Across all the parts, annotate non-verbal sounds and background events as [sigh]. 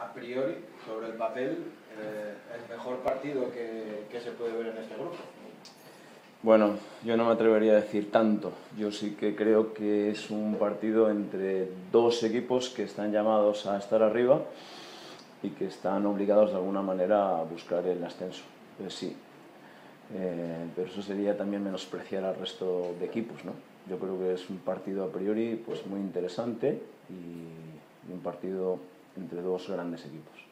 a priori, sobre el papel, eh, el mejor partido que, que se puede ver en este grupo. Bueno, yo no me atrevería a decir tanto. Yo sí que creo que es un partido entre dos equipos que están llamados a estar arriba y que están obligados de alguna manera a buscar el ascenso. Pues sí, eh, pero eso sería también menospreciar al resto de equipos, ¿no? Yo creo que es un partido a priori pues muy interesante y un partido entre dos grandes equipos.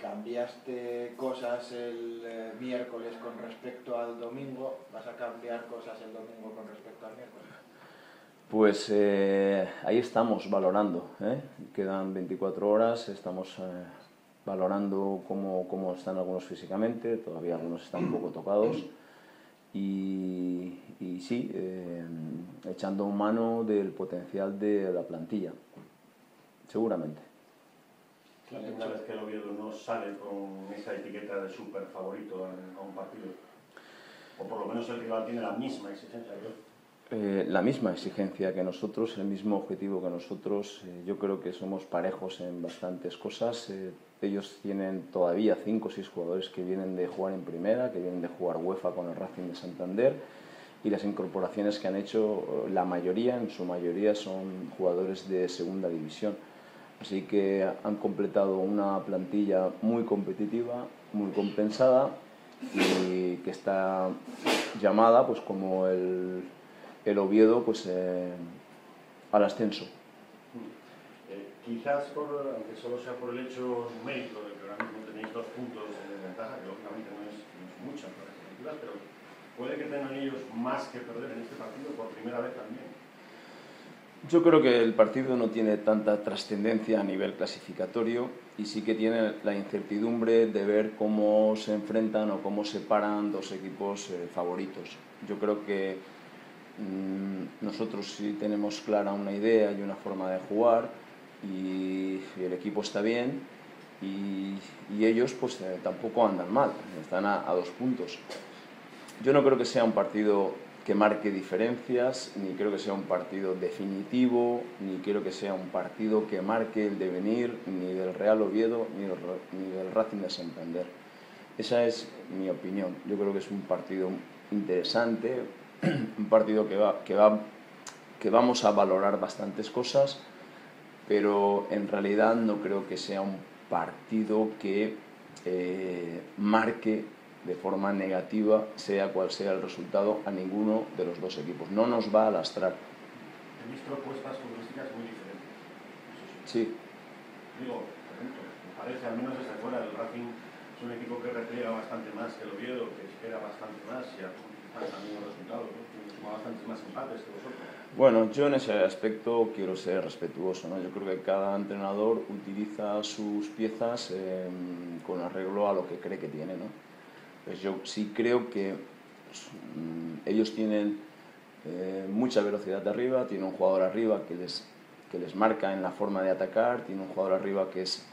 ¿Cambiaste cosas el eh, miércoles con respecto al domingo? ¿Vas a cambiar cosas el domingo con respecto al miércoles? Pues eh, ahí estamos valorando. ¿eh? Quedan 24 horas, estamos valorando cómo, cómo, están algunos físicamente, todavía algunos están un poco tocados. Y, y sí, echando mano del potencial de la plantilla, seguramente. La primera vez que el Oviedo no sale con esa etiqueta de súper favorito a un partido. O por lo menos el rival tiene la misma exigencia eh, la misma exigencia que nosotros, el mismo objetivo que nosotros. Eh, yo creo que somos parejos en bastantes cosas. Eh, ellos tienen todavía cinco o seis jugadores que vienen de jugar en primera, que vienen de jugar UEFA con el Racing de Santander. Y las incorporaciones que han hecho, la mayoría, en su mayoría, son jugadores de segunda división Así que han completado una plantilla muy competitiva, muy compensada y que está llamada pues como el, el Oviedo pues eh, al ascenso. Eh, quizás, por, aunque solo sea por el hecho numérico de que ahora mismo tenéis dos puntos de ventaja, que lógicamente no es, no mucha para las pero puede que tengan ellos más que perder en este partido por primera vez también. Yo creo que el partido no tiene tanta trascendencia a nivel clasificatorio y sí que tiene la incertidumbre de ver cómo se enfrentan o cómo se paran dos equipos eh, favoritos. Yo creo que mmm, nosotros sí tenemos clara una idea y una forma de jugar y, el equipo está bien y, y ellos pues eh, tampoco andan mal, están a, a dos puntos. Yo no creo que sea un partido que marque diferencias, ni creo que sea un partido definitivo, ni creo que sea un partido que marque el devenir ni del Real Oviedo ni del, ni del Racing de Santander. Esa es mi opinión. Yo creo que es un partido interesante, [clears throat] un partido que, va, que, va, que vamos a valorar bastantes cosas, pero en realidad no creo que sea un partido que eh, marque de forma negativa, sea cual sea el resultado, a ninguno de los dos equipos. No nos va a lastrar. Visto propuestas futbolísticas muy diferentes. Sí. Digo, me parece, al menos desde fuera, el Racing es un equipo que repliega bastante más que el Oviedo, que espera bastante más y alcanza también los resultados, ¿no? Bastantes más empates que vosotros. Bueno, yo en ese aspecto quiero ser respetuoso. ¿no? Yo creo que cada entrenador utiliza sus piezas eh, con arreglo a lo que cree que tiene. ¿no? Pues yo sí creo que mm, ellos tienen eh, mucha velocidad arriba, tienen un jugador arriba que les, que les marca en la forma de atacar, tiene un jugador arriba que es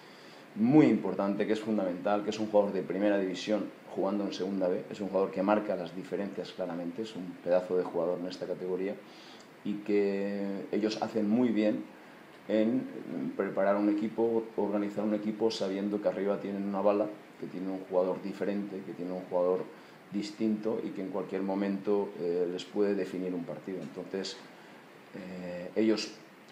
muy importante, que es fundamental, que es un jugador de primera división jugando en segunda B, es un jugador que marca las diferencias claramente, es un pedazo de jugador en esta categoría y que ellos hacen muy bien en preparar un equipo, organizar un equipo sabiendo que arriba tienen una bala que tiene un jugador diferente, que tiene un jugador distinto y que en cualquier momento eh, les puede definir un partido. Entonces, eh, ellos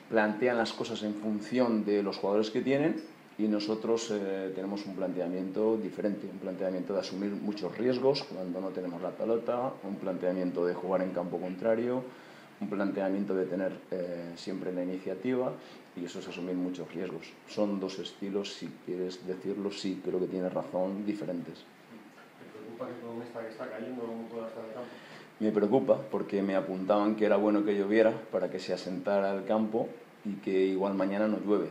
plantean las cosas en función de los jugadores que tienen y nosotros eh, tenemos un planteamiento diferente, un planteamiento de asumir muchos riesgos cuando no tenemos la pelota, un planteamiento de jugar en campo contrario, un planteamiento de tener eh, siempre la iniciativa y eso es asumir muchos riesgos. Son dos estilos, si quieres decirlo, sí, creo que tienes razón, diferentes. ¿Te preocupa que esta que está cayendo pueda estar el campo? Me preocupa porque me apuntaban que era bueno que lloviera para que se asentara el campo y que igual mañana no llueve.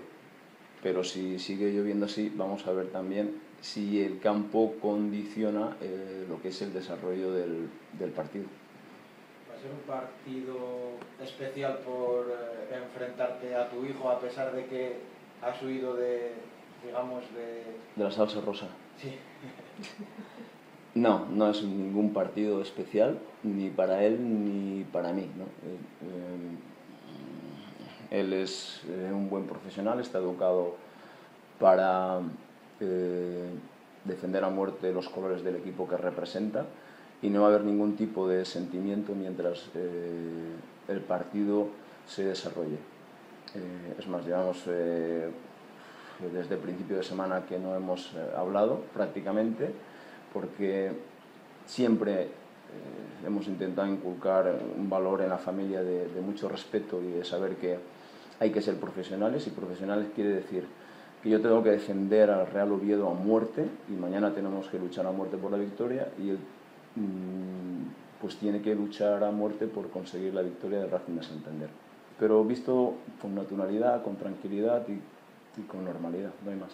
Pero si sigue lloviendo así, vamos a ver también si el campo condiciona eh, lo que es el desarrollo del, del partido ser un partido especial por eh, enfrentarte a tu hijo a pesar de que has huido de, digamos, de... De la salsa rosa. Sí. [laughs] No, no es ningún partido especial, ni para él ni para mí. ¿no? Eh, eh, él es un buen profesional, está educado para defender a muerte los colores del equipo que representa y no va a haber ningún tipo de sentimiento mientras eh, el partido se desarrolle. Eh, es más, llevamos desde el principio de semana que no hemos hablado prácticamente porque siempre hemos intentado inculcar un valor en la familia de, de mucho respeto y de saber que hay que ser profesionales y profesionales quiere decir que yo tengo que defender al Real Oviedo a muerte y mañana tenemos que luchar a muerte por la victoria y mm, pues tiene que luchar a muerte por conseguir la victoria de Racing de Santander. Pero visto con naturalidad, con tranquilidad y, y con normalidad, no hay más.